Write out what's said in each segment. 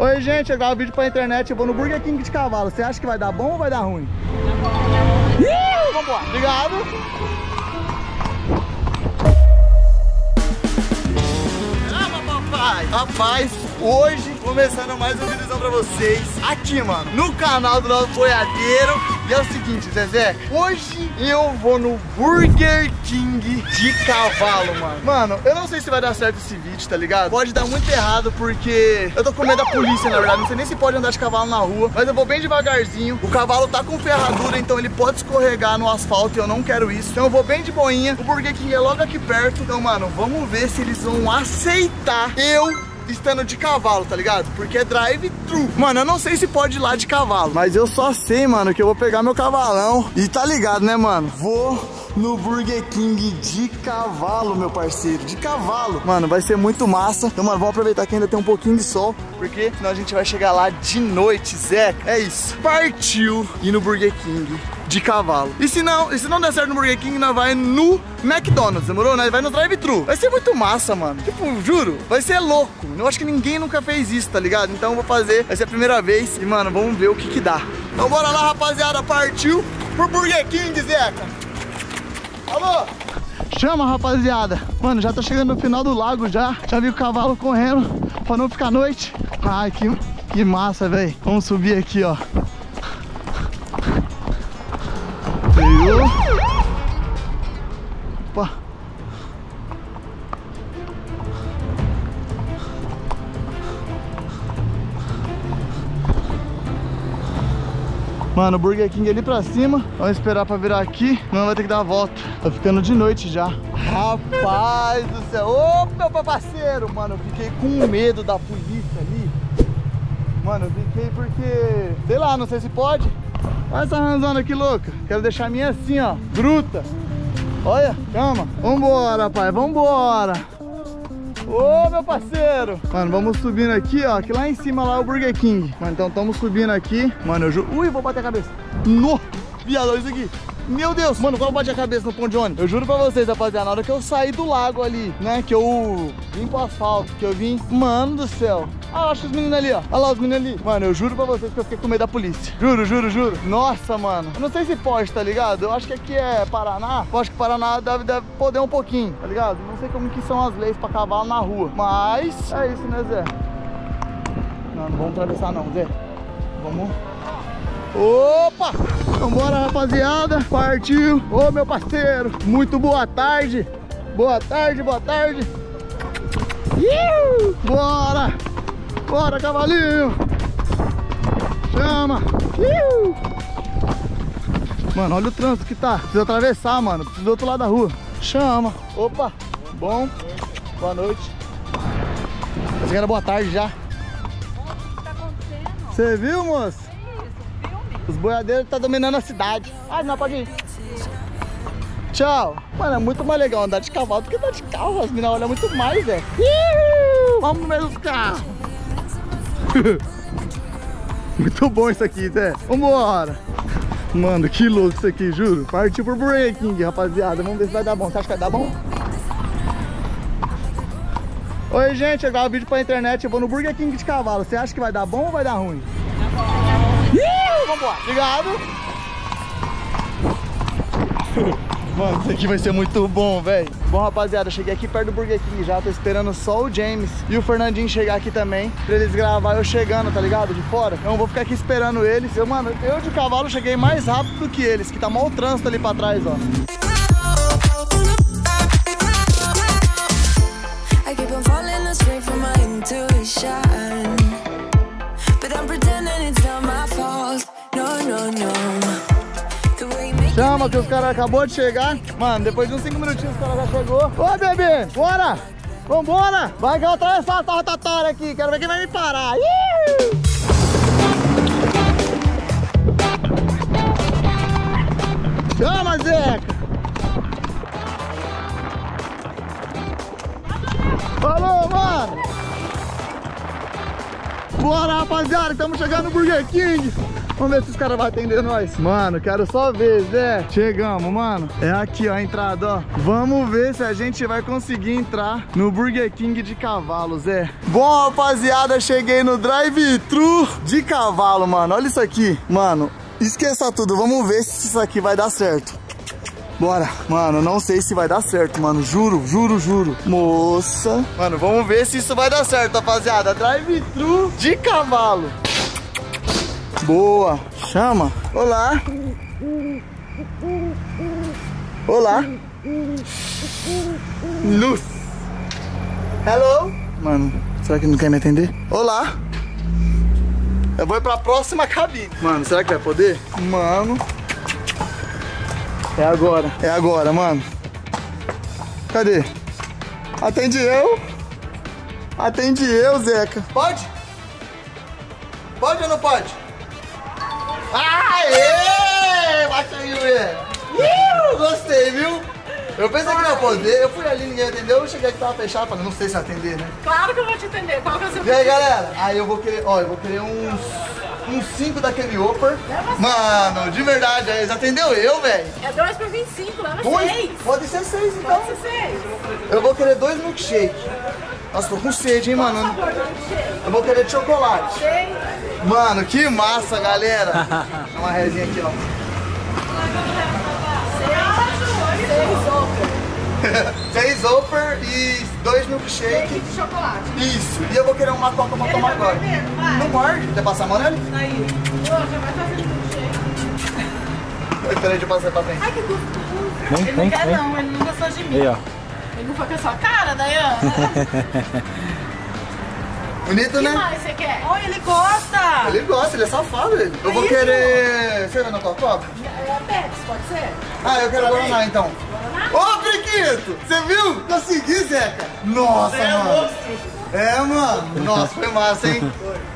Oi, gente, eu gravo vídeo pra internet, eu vou no Burger King de cavalo. Você acha que vai dar bom ou vai dar ruim? Ih, vambora. Obrigado. Rapaz, hoje começando mais um vídeo pra vocês aqui, mano, no canal do nosso boiadeiro. E é o seguinte, Zezé, hoje eu vou no Burger King de cavalo, mano. Mano, eu não sei se vai dar certo esse vídeo, tá ligado? Pode dar muito errado porque eu tô com medo da polícia, na verdade. Não sei nem se pode andar de cavalo na rua, mas eu vou bem devagarzinho. O cavalo tá com ferradura, então ele pode escorregar no asfalto e eu não quero isso. Então eu vou bem de boinha. O Burger King é logo aqui perto. Então, mano, vamos ver se eles vão aceitar eu estando de cavalo, tá ligado? Porque é drive-thru. Mano, eu não sei se pode ir lá de cavalo, mas eu só sei, mano, que eu vou pegar meu cavalão. E tá ligado, né, mano? Vou no Burger King de cavalo, meu parceiro, de cavalo. Mano, vai ser muito massa. Então, mano, vamos aproveitar que ainda tem um pouquinho de sol, porque senão a gente vai chegar lá de noite, Zé. É isso. Partiu ir no Burger King de cavalo. E se não, e se não der certo no Burger King, nós vai no McDonald's, demorou? Nós vai no drive-thru. Vai ser muito massa, mano. Tipo, juro, vai ser louco. Eu acho que ninguém nunca fez isso, tá ligado? Então eu vou fazer, vai ser a primeira vez. E, mano, vamos ver o que que dá. Então bora lá, rapaziada. Partiu pro Burger King, Zeca. Alô? Chama, rapaziada. Mano, já tá chegando no final do lago já. Já vi o cavalo correndo pra não ficar noite. Ai, que, que massa, velho. Vamos subir aqui, ó. Mano, o Burger King ali pra cima. Vamos esperar pra virar aqui. Não vai ter que dar a volta. Tá ficando de noite já. Rapaz do céu. Ô, meu parceiro. Mano, eu fiquei com medo da polícia ali. Mano, eu fiquei porque... Sei lá, não sei se pode. Olha essa ranzona aqui louca. Quero deixar a minha assim, ó. Bruta. Olha, calma. Vambora, pai. Vambora. Ô, meu parceiro. Mano, vamos subindo aqui, ó. Que lá em cima lá é o Burger King. Mano, então estamos subindo aqui. Mano, eu juro... Ui, vou bater a cabeça. No! Viado, olha isso aqui. Meu Deus, mano, quando eu bati a cabeça no ponto de ônibus Eu juro pra vocês, rapaziada, na hora que eu saí do lago ali Né, que eu vim pro asfalto Que eu vim, mano do céu Ah, acho os meninos ali, ó, olha lá os meninos ali Mano, eu juro pra vocês que eu fiquei com medo da polícia Juro, juro, juro Nossa, mano, eu não sei se pode, tá ligado? Eu acho que aqui é Paraná Eu acho que Paraná deve, deve poder um pouquinho, tá ligado? Não sei como que são as leis pra cavalo na rua Mas, é isso, né, Zé? Não, não vamos atravessar não, Zé Vamos Opa! Vambora, rapaziada. Partiu. Ô, meu parceiro. Muito boa tarde. Boa tarde, boa tarde. Iu! Bora! Bora, cavalinho! Chama! Iu! Mano, olha o trânsito que tá. Precisa atravessar, mano. Precisa do outro lado da rua. Chama! Opa! Bom. Boa noite. Você era boa tarde já. O que tá acontecendo? Você viu, moço? Isso, filme? Os boiadeiros tá dominando a cidade. Ai, não, pode ir. Tchau. Mano, é muito mais legal andar de cavalo do que andar de carro. As meninas olham muito mais, velho. Vamos no meio dos carros. muito bom isso aqui, Zé. Vambora. Mano, que louco isso aqui, juro. Partiu pro Burger King, rapaziada. Vamos ver se vai dar bom. Você acha que vai dar bom? Oi, gente. Eu gravo vídeo pra internet. Eu vou no Burger King de cavalo. Você acha que vai dar bom ou vai dar ruim? Ih, vambora. Obrigado. Mano, isso aqui vai ser muito bom, velho. Bom, rapaziada, cheguei aqui perto do Burger King já. Tô esperando só o James e o Fernandinho chegar aqui também. Pra eles gravar eu chegando, tá ligado? De fora. Então eu vou ficar aqui esperando eles. Eu, mano, eu de cavalo cheguei mais rápido do que eles, que tá mal o trânsito ali pra trás, ó. Que os caras acabou de chegar. Mano, depois de uns 5 minutinhos os caras já chegou. Ô, bebê, bora! Vambora! Vai que eu atravessar essa rotatória aqui. Quero ver quem vai me parar. Ih! Chama, Zeca! Falou, mano! Bora, rapaziada, estamos chegando no Burger King. Vamos ver se os caras vão atender nós. Mano, quero só ver, Zé. Chegamos, mano. É aqui, ó, a entrada, ó. Vamos ver se a gente vai conseguir entrar no Burger King de cavalo, Zé. Bom, rapaziada, cheguei no drive-thru de cavalo, mano. Olha isso aqui. Mano, esqueça tudo. Vamos ver se isso aqui vai dar certo. Bora. Mano, não sei se vai dar certo, mano. Juro, juro, juro. Moça. Mano, vamos ver se isso vai dar certo, rapaziada. Drive-thru de cavalo. Boa. Chama. Olá. Olá. Luz. Hello. Mano, será que não quer me atender? Olá. Eu vou pra próxima cabine. Mano, será que vai poder? Mano. É agora. É agora, mano. Cadê? Atende eu. Atende eu, Zeca. Pode? Pode ou não pode? Aê! Bate aí. Ih, Gostei, viu? Eu pensei que não ia poder, eu fui ali, ninguém atendeu, eu cheguei aqui tava fechado, falei, não sei se atender, né? Claro que eu vou te entender. Qual que é o seu E aí, galera? Aí eu vou querer, ó, eu vou querer uns, uns 5 daquele Upper. Mano, de verdade, eles atendeu eu, velho. É 2 por 25, leva Dois? 6. Pode ser 6, então. Pode ser 6. Eu vou querer dois milkshake. Nossa, tô com sede, hein, mano? Eu vou querer de chocolate. Mano, que massa, galera. Dá uma resinha aqui, ó. 6 outro. Seis Upper e dois milkshake. Shake de chocolate. Isso. E eu vou querer uma coca pra Ele tomar tá agora. Não morde. Quer passar a mão nele? Aí. Ô, já vai fazer milkshake. Peraí, deixa eu passar pra frente. Ai, que gostoso. Vem, ele vem, não quer vem. não, ele não gostou de mim. Aí, ó. Ele não foi com a sua cara, Dayan? Bonito, O que né? mais você quer? Olha, ele gosta. Ele gosta, ele é safado, ele. Eu vou Isso. querer... Você vai na tua coca? É Pepsi, pode ser? Ah, eu quero Guaraná, então. Guaraná? Ô, Priquito! Você viu? Consegui, Zeca! Nossa, mano! É, mano! Nossa, foi massa, hein?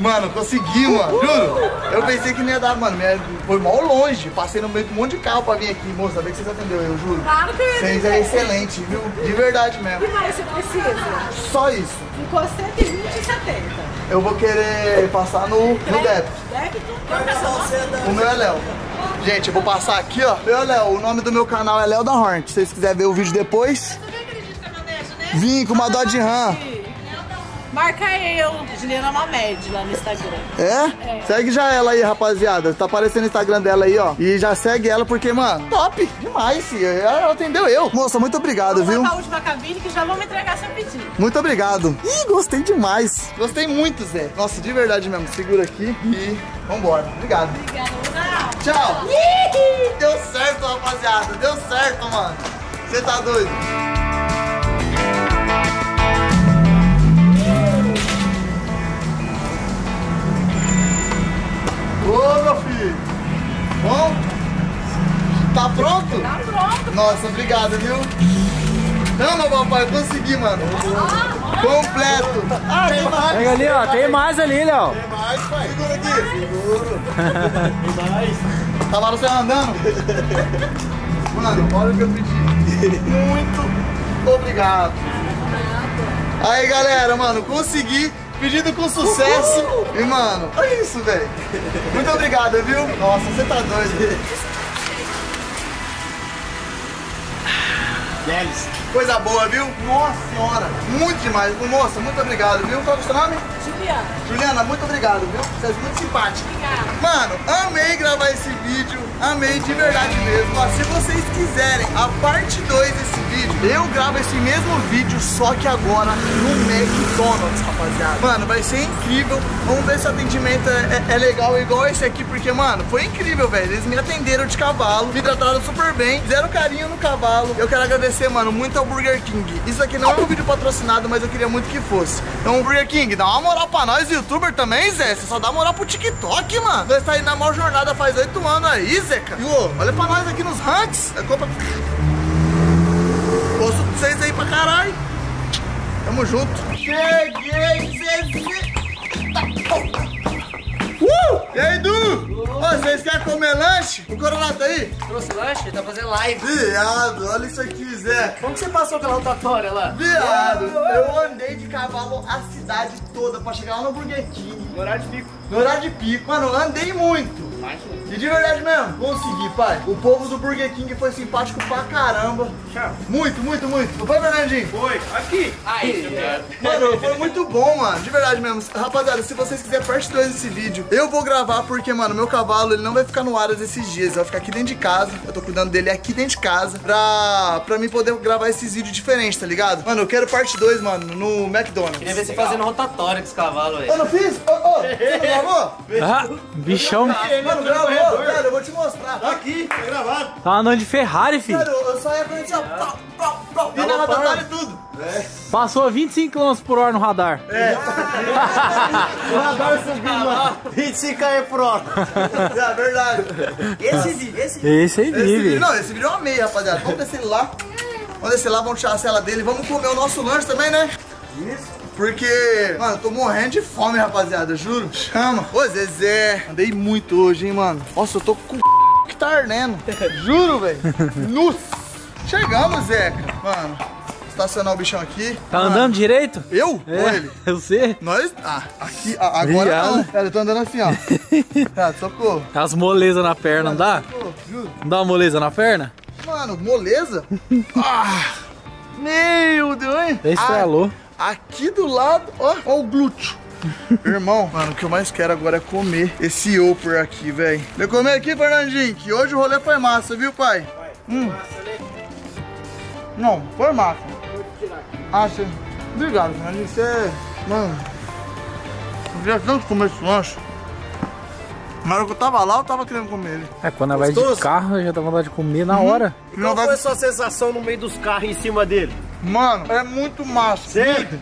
Mano, consegui, mano! Juro! Eu pensei que não ia dar, mano. Foi mal longe. Passei no meio de um monte de carro pra vir aqui. Moça, vê que vocês atendeu, eu juro. Claro que eu ia Vocês é excelente, viu? De verdade O mesmo. que mais você precisa? Só isso. Ficou 120 e 70. Eu vou querer passar no, no débito. Débito? É? O meu é Léo. Gente, eu vou passar aqui, ó. Eu, Léo, o nome do meu canal é Léo da Horn. Se vocês quiserem ver o vídeo depois, né? vim com uma Dodge Ram. Marca eu, Juliana Mamed, lá no Instagram. É? Segue já ela aí, rapaziada. Tá aparecendo o Instagram dela aí, ó. E já segue ela porque, mano, top demais. filho. Ela atendeu eu. Moça, muito obrigado, Vamos viu? marcar a última cabine que já vamos entregar seu pedido. Muito obrigado. Ih, gostei demais. Gostei muito, Zé. Nossa, de verdade mesmo. Segura aqui e vambora. Obrigado. Obrigada, Luna. Tchau. Deu certo, rapaziada. Deu certo, mano. Você tá doido? Nossa, obrigado, viu? Não, meu papai, consegui, mano. Completo. Ah, tem mais. Pega ali, ó. Tem mais ali, Léo. Tem mais, pai. Segura aqui. Seguro. Tem mais. Tava você andando? Mano, olha o que eu pedi. Muito obrigado. Aí, galera, mano, consegui. Pedido com sucesso. E, mano, olha isso, velho. Muito obrigado, viu? Nossa, você tá doido. Coisa boa, viu? Nossa senhora. Muito demais. Moça, muito obrigado, viu? Qual é o seu nome? Juliana, Juliana, muito obrigado, viu? Você é muito simpática. obrigada. Mano, amei gravar esse vídeo, amei de verdade mesmo. Ó, se vocês quiserem a parte 2 desse vídeo, eu gravo esse mesmo vídeo, só que agora no McDonald's, rapaziada. Mano, vai ser incrível. Vamos ver se o atendimento é, é- é legal igual esse aqui, porque, mano, foi incrível, velho. Eles me atenderam de cavalo, me trataram super bem, fizeram carinho no cavalo. Eu quero agradecer, mano, muito ao Burger King. Isso aqui não é um vídeo patrocinado, mas eu queria muito que fosse. Então, Burger King, dá uma moral pra nós, youtuber também, Zé. Você só dá moral pro TikTok, mano. Nós tá aí na maior jornada faz oito anos aí, Zeca. E, ô, olha pra nós aqui nos ranks. É compra... Gosto de vocês aí pra caralho. Tamo junto. Cheguei, Zezé. Uh! E aí, Du? Ô, vocês querem comer lanche? O Coronado aí? Trouxe lanche? Tá fazendo live. Viado, olha isso aqui, Zé. Como que você passou pela rotatória lá? Viado, eu andei de cavalo a cidade toda pra chegar lá no Burger King. No horário de pico. No horário de pico, mano, andei muito. E de verdade mesmo, consegui, pai. O povo do Burger King foi simpático pra caramba. Muito, muito, muito. Não foi, Fernandinho? Foi, aqui. Mano, foi muito bom, mano. De verdade mesmo. Rapaziada, se vocês quiserem parte 2 desse vídeo, eu vou gravar porque, mano, meu cavalo, ele não vai ficar no ar esses dias. Ele vai ficar aqui dentro de casa. Eu tô cuidando dele aqui dentro de casa pra, pra mim poder gravar esses vídeos diferentes, tá ligado? Mano, eu quero parte 2, mano, no McDonald's. Queria ver você fazendo rotatória com esse cavalo aí. Eu não fiz? Ô, ô, você não gravou? Ah, bichão. Mano, gravou. Velho, eu vou te mostrar. Tá aqui, tá gravado. Tá andando de Ferrari, filho. Velho, eu só ia pra gente, ó. Pau, pau, pau. E na rotatória e tudo. Passou 25 km por hora no radar. O radar subiu, mano. 25 km por hora. É verdade. Esse vídeo, esse Esse aí Esse vídeo, vive. não, esse vídeo eu amei, rapaziada. Vamos descer lá. Vamos descer lá, vamos tirar a cela dele. Vamos comer o nosso lanche também, né? Isso. Porque, mano, eu tô morrendo de fome, rapaziada, juro. Chama. Ô, Zezé. Andei muito hoje, hein, mano. Nossa, eu tô com o que tá ardendo. Juro, velho. Nossa. Chegamos, Zeca. Mano, estacionar o bichão aqui. Tá Mano, andando direito? Eu? É. Ou ele? Você? Nós. Ah, aqui. agora não. Cara, eu tô andando assim, ó. Cara, socorro. As molezas na perna, não dá? Socorro, juro. Não dá uma moleza na perna? Mano, moleza? ah, meu Deus, hein? Estralou. Ah, aqui do lado, ó, ó o glúteo. Irmão, mano, o que eu mais quero agora é comer esse upper aqui, velho. Vem comer aqui, Fernandinho, que hoje o rolê foi massa, viu, pai? Hum. Não, foi massa. Ah, você... Obrigado, Fernandinho, você... é- Mano, eu queria tanto comer esse lanche. Na hora que eu tava lá, eu tava querendo comer ele. É, quando vai de carro, já dá vontade de comer na hora. Não Qual foi a sua sensação no meio dos carros em cima dele? Mano, é muito massa. Sério?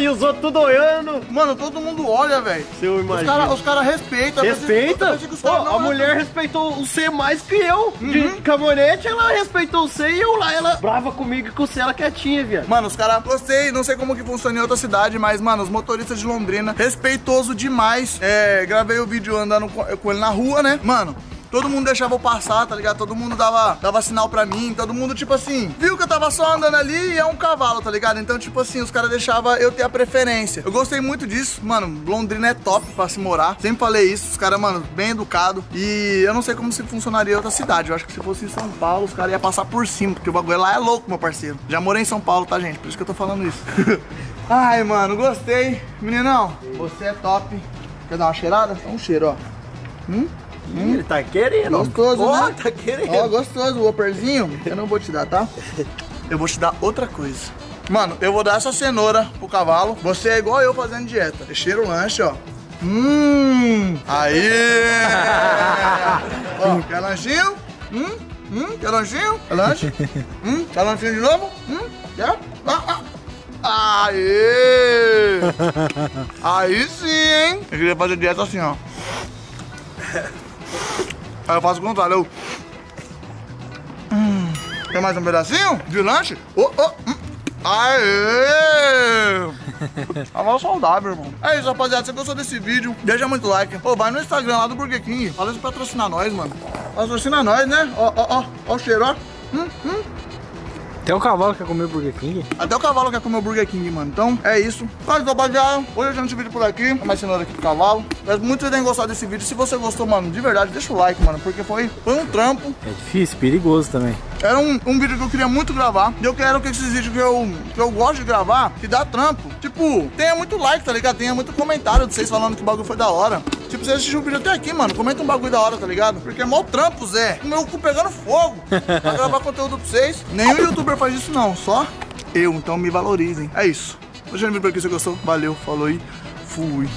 e os outros tudo olhando. Mano, todo mundo olha, velho. Se eu Os caras cara respeitam. Respeita? Não a mulher respeitou o C mais que eu. Uhum. De caminhonete, ela respeitou o C e eu lá, ela brava comigo e com o C ela quietinha, viado. Mano, os caras, gostei, não sei como que funciona em outra cidade, mas, mano, os motoristas de Londrina, respeitoso demais. É, gravei o vídeo andando com, com ele na rua, né? Mano, todo mundo deixava eu passar, tá ligado? Todo mundo dava, dava sinal pra mim, todo mundo, tipo assim, viu que eu tava só andando ali e é um cavalo, tá ligado? Então, tipo assim, os caras deixavam eu ter a preferência. Eu gostei muito disso, mano, Londrina é top pra se morar. Sempre falei isso, os caras, mano, bem educado. E eu não sei como se funcionaria em outra cidade. Eu acho que se fosse em São Paulo, os caras iam passar por cima, porque o bagulho lá é louco, meu parceiro. Já morei em São Paulo, tá, gente? Por isso que eu tô falando isso. Ai, mano, gostei. Meninão, você é top. Quer dar uma cheirada? Dá um cheiro, ó. Ele tá querendo. Gostoso, Ó, né? tá querendo. Ó, gostoso o Whopperzinho. Eu não vou te dar, tá? Eu vou te dar outra coisa. Mano, eu vou dar essa cenoura pro cavalo. Você é igual eu fazendo dieta. Você cheira o lanche, ó. Hum! Aí! ó, quer lanchinho? Hum? Hum? Quer lanchinho? Quer lanche? Hum? Quer lanchinho de novo? Hum? Quer? Ah, ah. Aê! Aí sim, hein? Eu queria fazer dieta assim, ó. Aí eu faço o contrário, eu... Hum, quer mais um pedacinho de lanche? Oh, oh, hum. Aê! Tava saudável, irmão. É isso, rapaziada. Se você gostou desse vídeo, deixa muito like. Ô, vai no Instagram lá do Burger King. Fala isso pra patrocinar nós, mano. Patrocina nós, né? Ó, ó, ó. Ó o cheiro, ó. Hum, hum. Até o cavalo quer comer Burger King. Até o cavalo quer comer o Burger King, mano. Então, é isso. Mas, rapaziada, hoje eu já esse vídeo por aqui. Mais cenoura aqui pro cavalo. Espero muito que vocês tenham gostado desse vídeo. Se você gostou, mano, de verdade, deixa o like, mano. Porque foi, foi um trampo. É difícil, perigoso também. Era um, um vídeo que eu queria muito gravar. E eu quero que esses vídeos que eu, que eu gosto de gravar, que dá trampo, tipo, tenha muito like, tá ligado? Tenha muito comentário de vocês falando que o bagulho foi da hora. Tipo, você assistiu o vídeo até aqui, mano, comenta um bagulho da hora, tá ligado? Porque é mó trampo, Zé. O meu cu pegando fogo pra gravar conteúdo pra vocês. Nenhum youtuber faz isso, não. Só eu. Então me valorizem. É isso. Deixa no vídeo por aqui se você gostou. Valeu, falou e fui.